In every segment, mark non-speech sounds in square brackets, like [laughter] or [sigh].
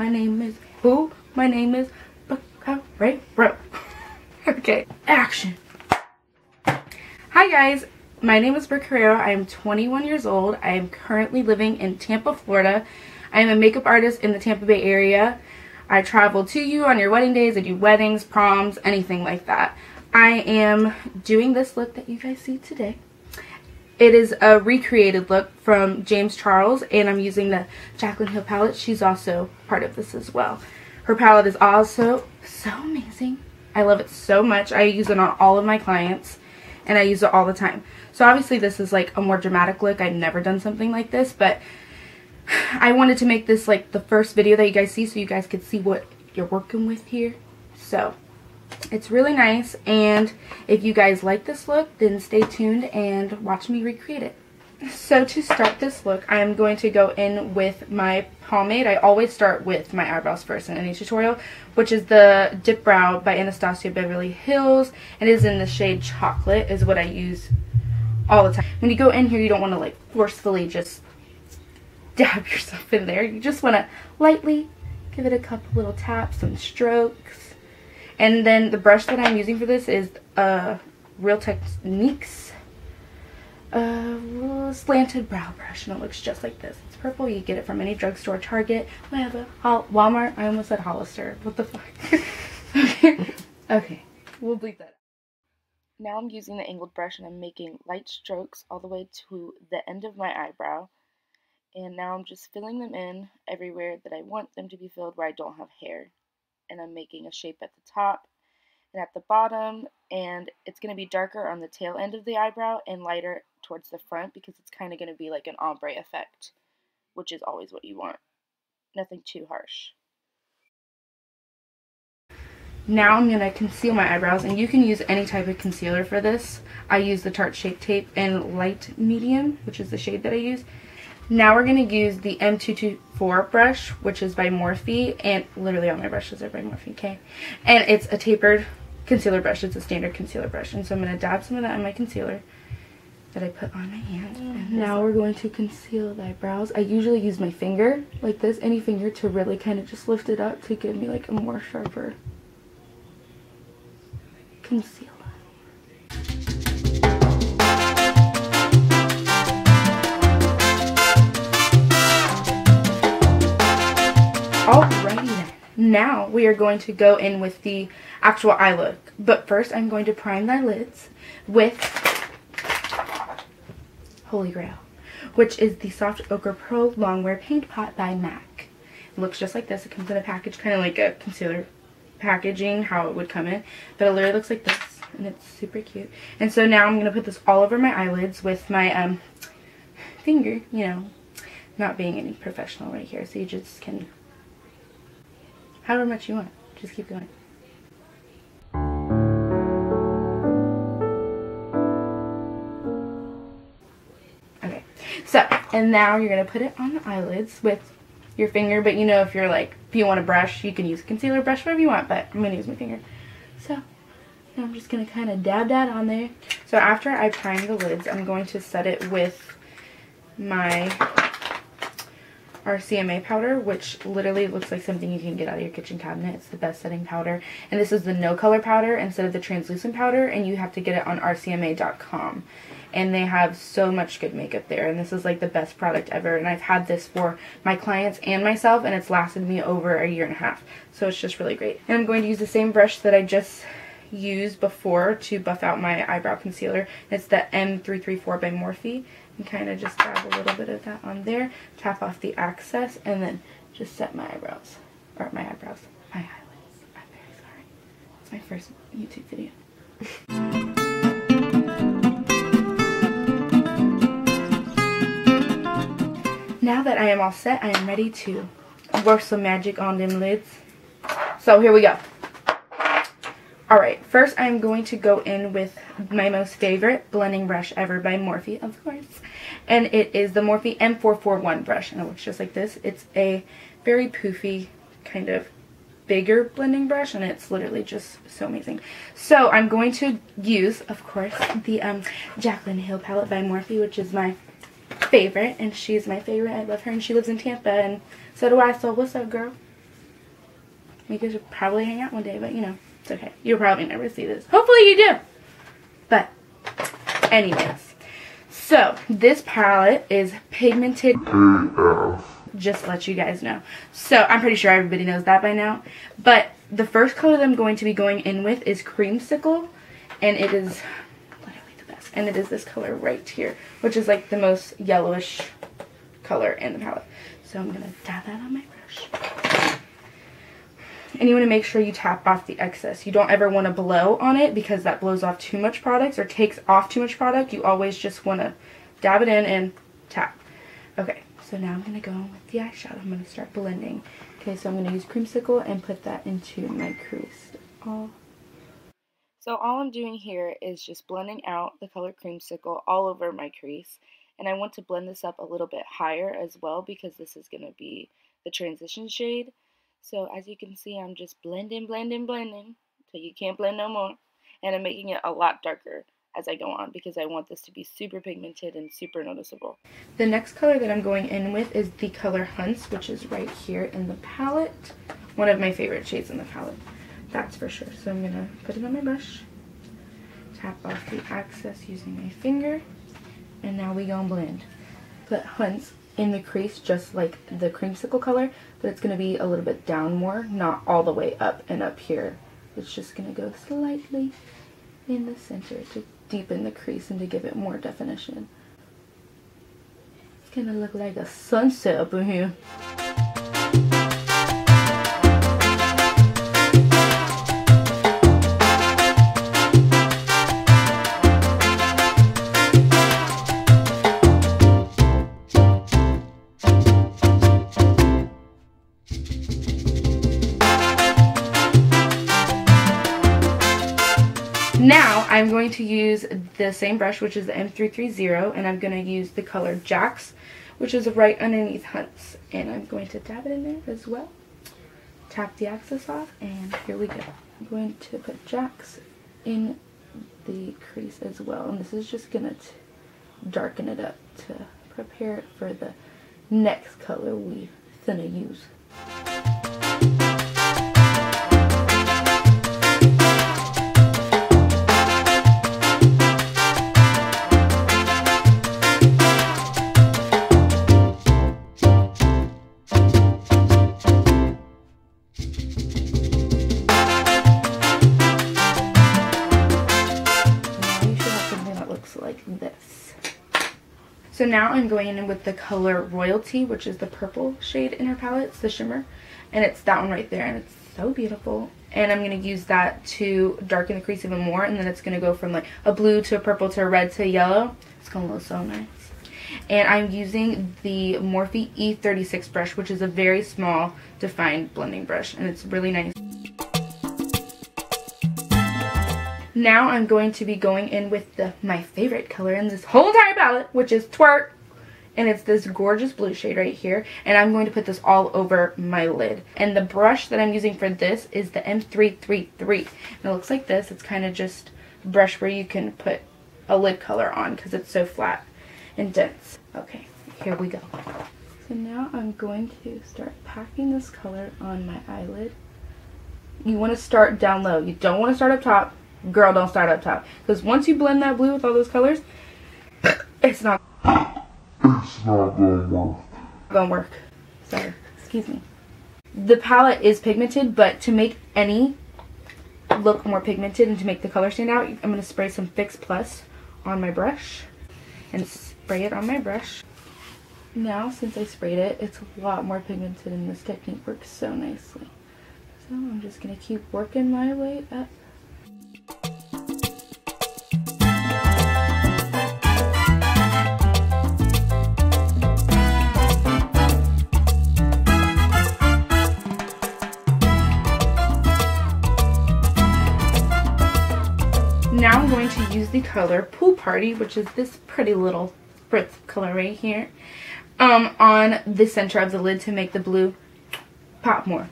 My name is who? My name is Ray Bro. [laughs] okay, action. Hi guys, my name is Brooke Herrero. I am 21 years old. I am currently living in Tampa, Florida. I am a makeup artist in the Tampa Bay area. I travel to you on your wedding days. I do weddings, proms, anything like that. I am doing this look that you guys see today. It is a recreated look from James Charles and I'm using the Jaclyn Hill palette. She's also part of this as well. Her palette is also so amazing. I love it so much. I use it on all of my clients and I use it all the time. So obviously this is like a more dramatic look. I've never done something like this, but [sighs] I wanted to make this like the first video that you guys see so you guys could see what you're working with here. So it's really nice and if you guys like this look then stay tuned and watch me recreate it. So to start this look I am going to go in with my pomade. I always start with my eyebrows first in any tutorial which is the Dip Brow by Anastasia Beverly Hills and it is in the shade Chocolate is what I use all the time. When you go in here you don't want to like forcefully just dab [laughs] yourself in there. You just want to lightly give it a couple little taps, some strokes and then the brush that I'm using for this is a Real Techniques uh, slanted brow brush. And it looks just like this. It's purple. You get it from any drugstore, Target, whatever. Walmart. I almost said Hollister. What the fuck? [laughs] okay. okay. We'll bleep that Now I'm using the angled brush and I'm making light strokes all the way to the end of my eyebrow. And now I'm just filling them in everywhere that I want them to be filled where I don't have hair and I'm making a shape at the top and at the bottom and it's going to be darker on the tail end of the eyebrow and lighter towards the front because it's kind of going to be like an ombre effect which is always what you want. Nothing too harsh. Now I'm going to conceal my eyebrows and you can use any type of concealer for this. I use the Tarte Shape Tape in light medium which is the shade that I use now we're going to use the M224 brush, which is by Morphe, and literally all my brushes are by Morphe, okay? And it's a tapered concealer brush. It's a standard concealer brush. And so I'm going to dab some of that on my concealer that I put on my hand. Mm, and now we're going to conceal the eyebrows. I usually use my finger, like this, any finger, to really kind of just lift it up to give me like a more sharper concealer. Alrighty then. Now we are going to go in with the actual eye look. But first I'm going to prime my lids with Holy Grail, which is the Soft Ochre Pro Longwear Paint Pot by MAC. It looks just like this. It comes in a package, kind of like a concealer packaging, how it would come in. But it literally looks like this, and it's super cute. And so now I'm going to put this all over my eyelids with my um, finger, you know, not being any professional right here. So you just can however much you want. Just keep going. Okay, so, and now you're going to put it on the eyelids with your finger, but you know if you're like, if you want a brush, you can use a concealer brush, whatever you want, but I'm going to use my finger. So, I'm just going to kind of dab that on there. So after I prime the lids, I'm going to set it with my RCMA powder, which literally looks like something you can get out of your kitchen cabinet. It's the best setting powder. And this is the no color powder instead of the translucent powder, and you have to get it on rcma.com. And they have so much good makeup there, and this is like the best product ever. And I've had this for my clients and myself, and it's lasted me over a year and a half. So it's just really great. And I'm going to use the same brush that I just used before to buff out my eyebrow concealer. It's the M334 by Morphe kind of just grab a little bit of that on there, tap off the excess, and then just set my eyebrows, or my eyebrows, my eyelids. I'm very sorry. It's my first YouTube video. now that I am all set, I am ready to work some magic on them lids. So here we go. Alright, first I'm going to go in with my most favorite blending brush ever by Morphe, of course. And it is the Morphe M441 brush, and it looks just like this. It's a very poofy, kind of bigger blending brush, and it's literally just so amazing. So I'm going to use, of course, the um, Jaclyn Hill palette by Morphe, which is my favorite, and she's my favorite. I love her, and she lives in Tampa, and so do I, so what's up, girl? We could probably hang out one day, but you know, it's okay. You'll probably never see this. Hopefully you do. But, anyways. So, this palette is pigmented just let you guys know. So I'm pretty sure everybody knows that by now. But the first color that I'm going to be going in with is Creamsicle. And it is literally the best. And it is this color right here. Which is like the most yellowish color in the palette. So I'm going to dab that on my brush. And you want to make sure you tap off the excess. You don't ever want to blow on it because that blows off too much product or takes off too much product. You always just want to dab it in and tap. Okay, so now I'm going to go with the eyeshadow. I'm going to start blending. Okay, so I'm going to use Creamsicle and put that into my crease. So all I'm doing here is just blending out the color Creamsicle all over my crease. And I want to blend this up a little bit higher as well because this is going to be the transition shade. So as you can see, I'm just blending, blending, blending till you can't blend no more. And I'm making it a lot darker as I go on because I want this to be super pigmented and super noticeable. The next color that I'm going in with is the color Hunty, which is right here in the palette. One of my favorite shades in the palette, that's for sure. So I'm going to put it on my brush, tap off the excess using my finger, and now we gonna blend. Put Hunty in the crease just like the creamsicle color, but it's going to be a little bit down more, not all the way up and up here. It's just going to go slightly in the center to deepen the crease and to give it more definition. It's gonna look like a sunset up in here. I'm going to use the same brush, which is the M330, and I'm going to use the color Jacks, which is right underneath Hunty. And I'm going to dab it in there as well. Tap the excess off, and here we go. I'm going to put Jacks in the crease as well. And this is just going to darken it up to prepare it for the next color we're gonna use. Now I'm going in with the color Royalty, which is the purple shade in her palette. It's the shimmer. And it's that one right there. And it's so beautiful. And I'm going to use that to darken the crease even more. And then it's going to go from like a blue to a purple to a red to a yellow. It's going to look so nice. And I'm using the Morphe E36 brush, which is a very small defined blending brush. And it's really nice. Now I'm going to be going in with the my favorite color in this whole entire palette, which is Twerk. And it's this gorgeous blue shade right here. And I'm going to put this all over my lid. And the brush that I'm using for this is the M333. And it looks like this. It's kind of just a brush where you can put a lid color on because it's so flat and dense. Okay, here we go. So now I'm going to start packing this color on my eyelid. You want to start down low. You don't want to start up top girl, don't start up top. Because once you blend that blue with all those colors, it's not. It's not gonna work. Gonna work. Sorry. Excuse me. The palette is pigmented, but to make any look more pigmented and to make the color stand out, I'm going to spray some Fix Plus on my brush and spray it on my brush. Now, since I sprayed it, it's a lot more pigmented and this technique works so nicely. So I'm just going to keep working my way up the color Pool Party, which is this pretty little spritz color right here, um, on the center of the lid to make the blue pop more.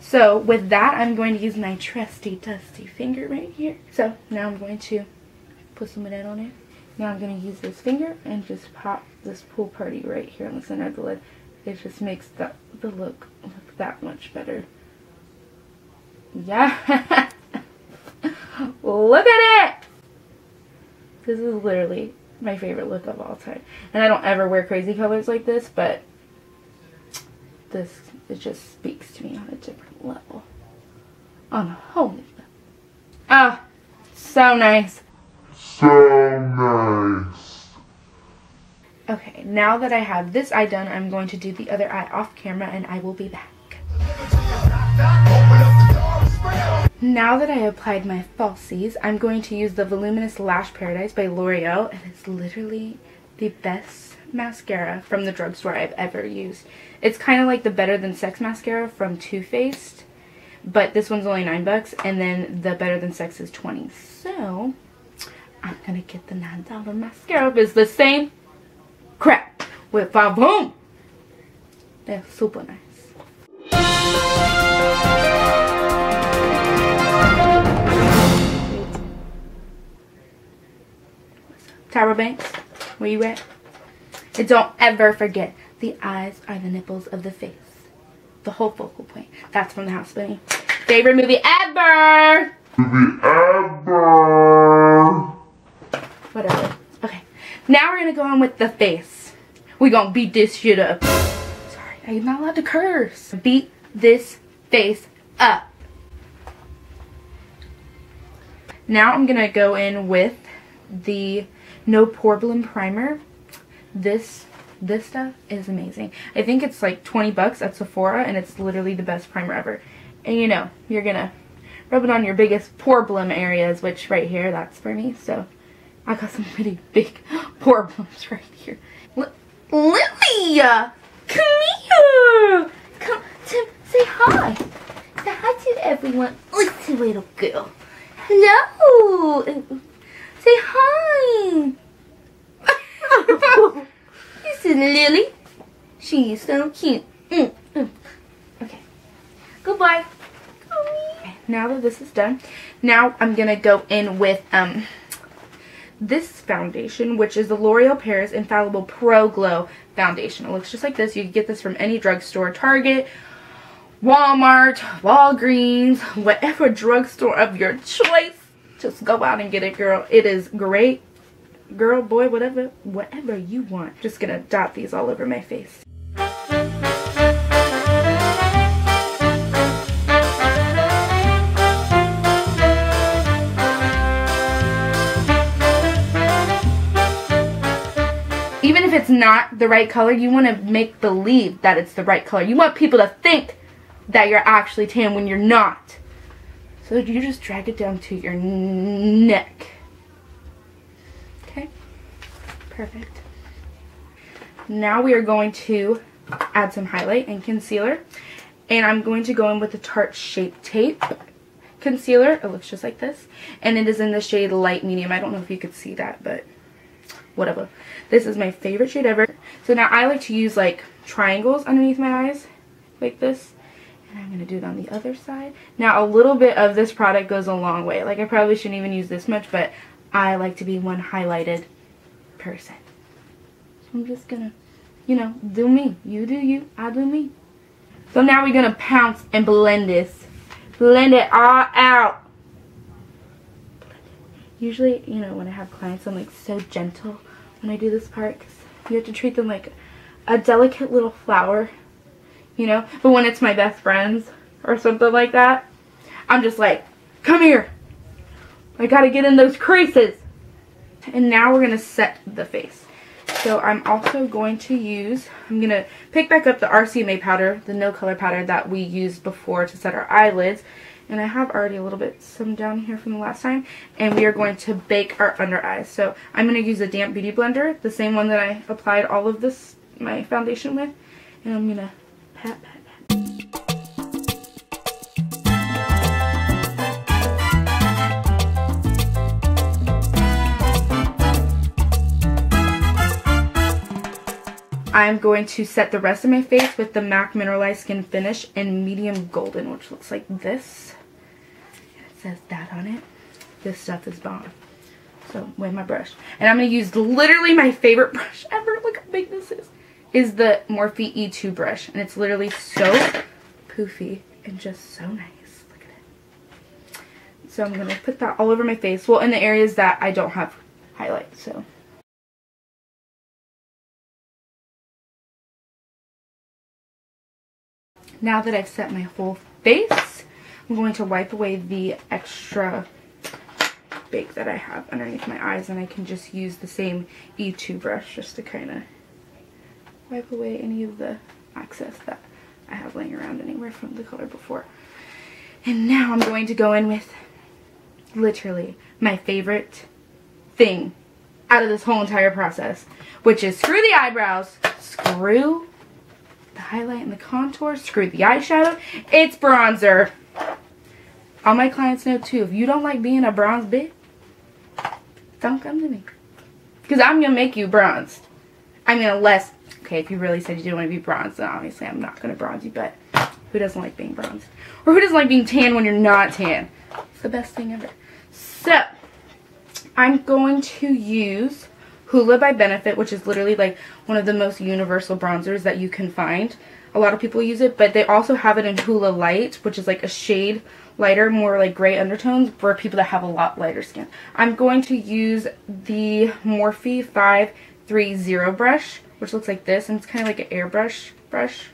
So with that, I'm going to use my trusty dusty finger right here. So now I'm going to put some of that on there. Now I'm going to use this finger and just pop this pool party right here on the center of the lid. It just makes the, the look look that much better. Yeah. [laughs] Look at it! This is literally my favorite look of all time. And I don't ever wear crazy colors like this, but this, it just speaks to me on a different level. On a whole new level. Ah, so nice. So nice. Okay, now that I have this eye done, I'm going to do the other eye off camera and I will be back. Now that I applied my falsies, I'm going to use the Voluminous Lash Paradise by L'Oreal. And It is literally the best mascara from the drugstore I've ever used. It's kind of like the Better Than Sex mascara from Too Faced, but this one's only 9 bucks, and then the Better Than Sex is 20. So, I'm going to get the $9 mascara. It's the same crap with five boom. They're super nice. Tyra Banks, where you at? And don't ever forget, the eyes are the nipples of the face. The whole focal point. That's from the House Bunny. Favorite movie ever! Movie ever. Whatever. Okay. Now we're gonna go on with the face. We gonna beat this shit up. Sorry, I'm not allowed to curse. Beat this face up. Now I'm gonna go in with the No Problem Primer. This this stuff is amazing. I think it's like 20 bucks at Sephora and it's literally the best primer ever. And you know, you're gonna rub it on your biggest problem areas, which right here, that's for me. So I got some pretty big [laughs] problems right here. L Lily! Come here! Come to say hi. Say hi to everyone. Little little girl. Hello! Say hi! [laughs] this is Lily. She's so cute. Mm, mm. Okay. Goodbye. Okay, now that this is done, now I'm going to go in with um this foundation, which is the L'Oreal Paris Infallible Pro Glow Foundation. It looks just like this. You can get this from any drugstore, Target, Walmart, Walgreens, whatever drugstore of your choice. Just go out and get it, girl. It is great. Girl, boy, whatever, whatever you want. Just gonna dot these all over my face. even if it's not the right color, you want to make believe that it's the right color. You want people to think that you're actually tan when you're not. So you just drag it down to your neck. Okay, perfect. Now we are going to add some highlight and concealer. And I'm going to go in with the Tarte Shape Tape concealer. It looks just like this. And it is in the shade Light Medium. I don't know if you could see that, but whatever. This is my favorite shade ever. So now I like to use like triangles underneath my eyes, like this. And I'm going to do it on the other side. Now a little bit of this product goes a long way. Like I probably shouldn't even use this much, but I like to be one highlighted person. So I'm just going to, you know, do me. You do you, I do me. So now we're going to pounce and blend this. Blend it all out. Usually, you know, when I have clients, I'm like so gentle when I do this part you have to treat them like a delicate little flower, you know? But when it's my best friends or something like that, I'm just like, come here. I gotta get in those creases. And now we're gonna set the face. So I'm also going to use, I'm gonna pick back up the RCMA powder, the no color powder that we used before to set our eyelids. And I have already a little bit some down here from the last time. And we are going to bake our under eyes. So I'm to use a damp beauty blender, the same one that I applied all of this, my foundation with. And I'm to pat, pat. I'm going to set the rest of my face with the MAC Mineralized Skin Finish in medium golden, which looks like this. It says that on it. This stuff is bomb. So, with my brush. And I'm going to use literally my favorite [laughs] brush ever. Look how big this is. Is the Morphe E2 brush. And it's literally so poofy and just so nice. Look at it. So I'm going to put that all over my face. Well, in the areas that I don't have highlight. So. Now that I've set my whole face, I'm going to wipe away the extra bake that I have underneath my eyes and I can just use the same E2 brush just to kind of wipe away any of the excess that I have laying around anywhere from the color before. And now I'm going to go in with literally my favorite thing out of this whole entire process, which is screw the eyebrows, screw the highlight and the contour, screw the eyeshadow, it's bronzer. All my clients know too, if you don't like being a bronze bitch, don't come to me. Because I'm going to make you bronzed. I mean, unless, okay, if you really said you didn't want to be bronzed, then obviously I'm not going to bronze you, but who doesn't like being bronzed? Or who doesn't like being tan when you're not tan? It's the best thing ever. So, I'm going to use Hoola by Benefit, which is literally like one of the most universal bronzers that you can find. A lot of people use it, but they also have it in Hoola Light, which is like a shade lighter, more like gray undertones for people that have a lot lighter skin. I'm going to use the Morphe 530 brush, which looks like this, and it's kind of like an airbrush brush.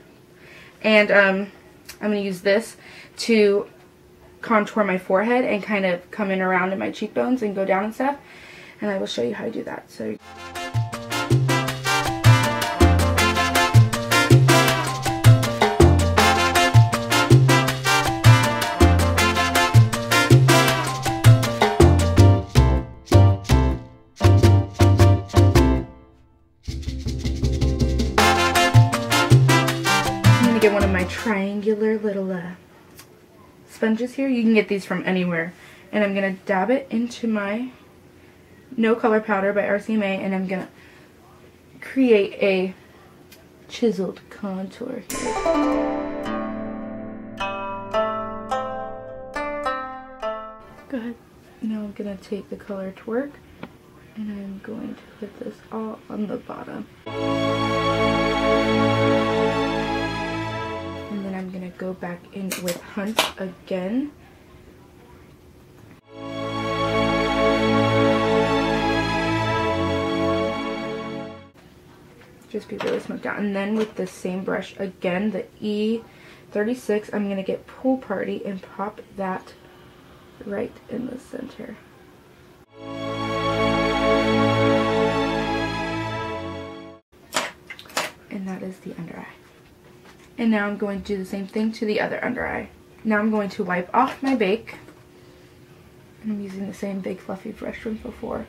And um, I'm going to use this to contour my forehead and kind of come in around in my cheekbones and go down and stuff. And I will show you how to do that. So. Sponges here. You can get these from anywhere. And I'm going to dab it into my No Color Powder by RCMA and I'm going to create a chiseled contour here. Go ahead. Now I'm going to take the color Twerk and I'm going to put this all on the bottom. Go back in with Hunty again. Just be really smoked out. And then with the same brush again, the E36, I'm going to get Pool Party and pop that right in the center. And now I'm going to do the same thing to the other under eye. Now I'm going to wipe off my bake. And I'm using the same big fluffy brush from before.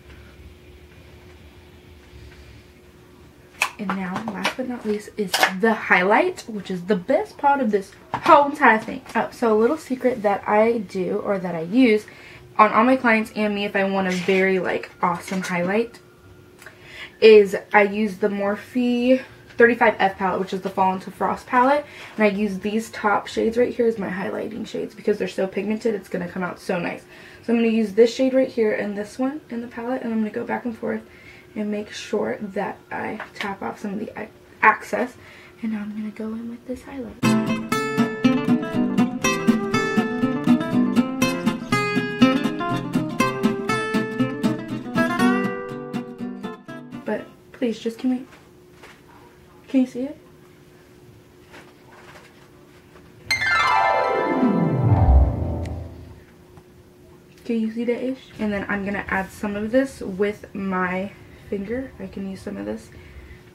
And now, last but not least, is the highlight, which is the best part of this whole entire thing. Oh, so a little secret that I do, or that I use, on all my clients and me if I want a very, like, awesome highlight, is I use the Morphe 35F palette, which is the Fall into Frost palette. And I use these top shades right here as my highlighting shades because they're so pigmented, it's going to come out so nice. So I'm going to use this shade right here and this one in the palette, and I'm going to go back and forth and make sure that I tap off some of the excess. And now I'm going to go in with this highlight. But please just give me can you see it? Can you see that ish? And then I'm gonna add some of this with my finger. I can use some of this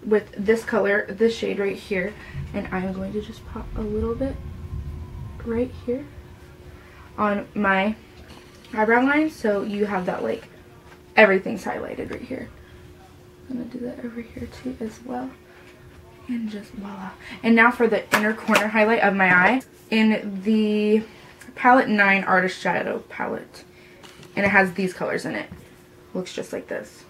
with this color, this shade right here. And I'm going to just pop a little bit right here on my eyebrow line. So you have that like, everything's highlighted right here. I'm gonna do that over here too as well and just voila. And now for the inner corner highlight of my eye in the Palette 9 Artist Shadow palette. And it has these colors in it. Looks just like this.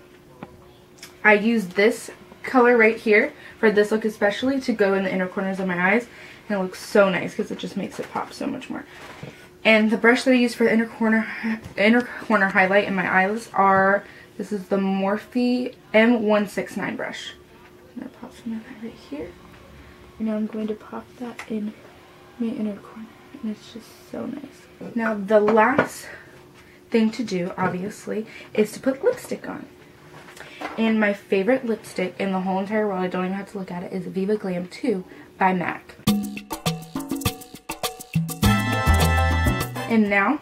I use this color right here for this look especially to go in the inner corners of my eyes. And it looks so nice because it just makes it pop so much more. And the brush that I use for the inner corner inner corner highlight in my eyelids are, this is the Morphe M169 brush. I'm going to pop some of that right here. And now I'm going to pop that in my inner corner. And it's just so nice. Now the last thing to do, obviously, is to put lipstick on. And my favorite lipstick in the whole entire world, I don't even have to look at it, is Viva Glam 2 by MAC. And now,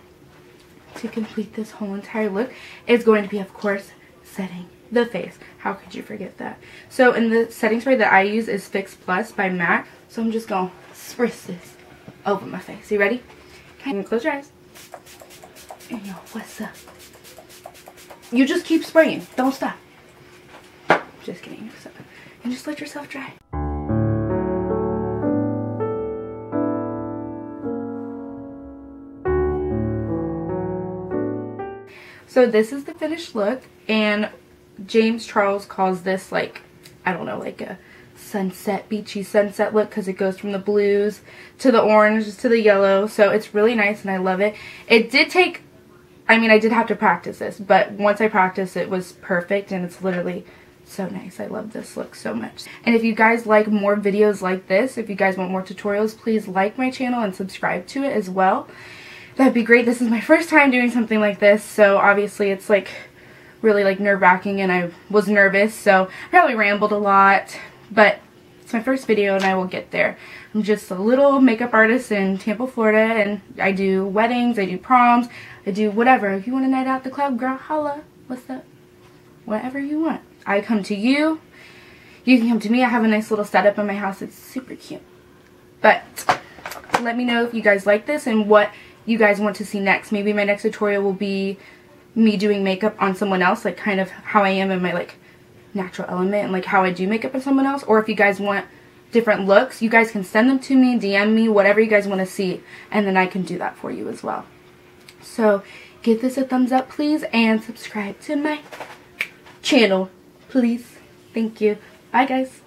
to complete this whole entire look, is going to be, of course, setting the face. How could you forget that? So, in the setting spray that I use is Fix Plus by MAC. So, I'm just going to spritz this over my face. You ready? Okay, close your eyes. And yo, what's up? You just keep spraying. Don't stop. Just kidding. And just let yourself dry. So this is the finished look and James Charles calls this like, I don't know, like a sunset, beachy sunset look because it goes from the blues to the orange to the yellow. So it's really nice and I love it. It did take, I mean, I did have to practice this, but once I practiced it was perfect and it's literally so nice. I love this look so much. And if you guys like more videos like this, if you guys want more tutorials, please like my channel and subscribe to it as well that'd be great. This is my first time doing something like this, so obviously it's like really like nerve-wracking and I was nervous, so I probably rambled a lot, but it's my first video and I will get there. I'm just a little makeup artist in Tampa, Florida, and I do weddings, I do proms, I do whatever. If you want a night out the club, girl, holla. What's up? Whatever you want. I come to you. You can come to me. I have a nice little setup in my house. It's super cute. But let me know if you guys like this and what you guys want to see next. Maybe my next tutorial will be me doing makeup on someone else, like kind of how I am in my like natural element and like how I do makeup on someone else. Or if you guys want different looks, you guys can send them to me, DM me, whatever you guys want to see, and then I can do that for you as well. So give this a thumbs up, please, and subscribe to my channel, please. Thank you. Bye, guys.